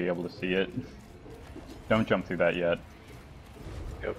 be able to see it. Don't jump through that yet. Yep.